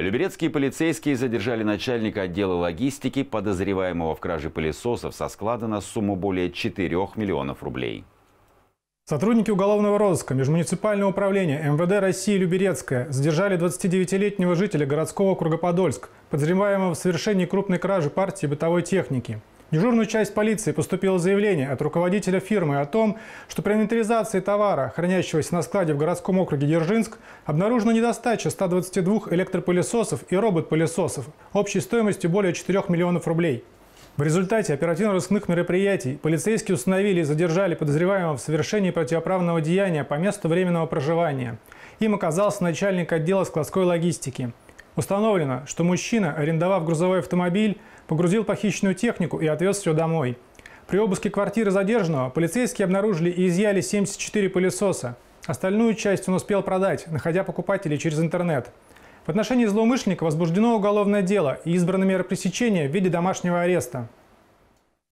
Люберецкие полицейские задержали начальника отдела логистики, подозреваемого в краже пылесосов со склада на сумму более 4 миллионов рублей. Сотрудники уголовного розыска Межмуниципального управления МВД России Люберецкая задержали 29-летнего жителя городского округа подозреваемого в совершении крупной кражи партии бытовой техники. В дежурную часть полиции поступило заявление от руководителя фирмы о том, что при инвентаризации товара, хранящегося на складе в городском округе Дзержинск, обнаружена недостача 122 электропылесосов и робот-пылесосов общей стоимостью более 4 миллионов рублей. В результате оперативно-розыскных мероприятий полицейские установили и задержали подозреваемого в совершении противоправного деяния по месту временного проживания. Им оказался начальник отдела складской логистики. Установлено, что мужчина, арендовав грузовой автомобиль, погрузил похищенную технику и отвез все домой. При обыске квартиры задержанного полицейские обнаружили и изъяли 74 пылесоса. Остальную часть он успел продать, находя покупателей через интернет. В отношении злоумышленника возбуждено уголовное дело и избрана мера пресечения в виде домашнего ареста.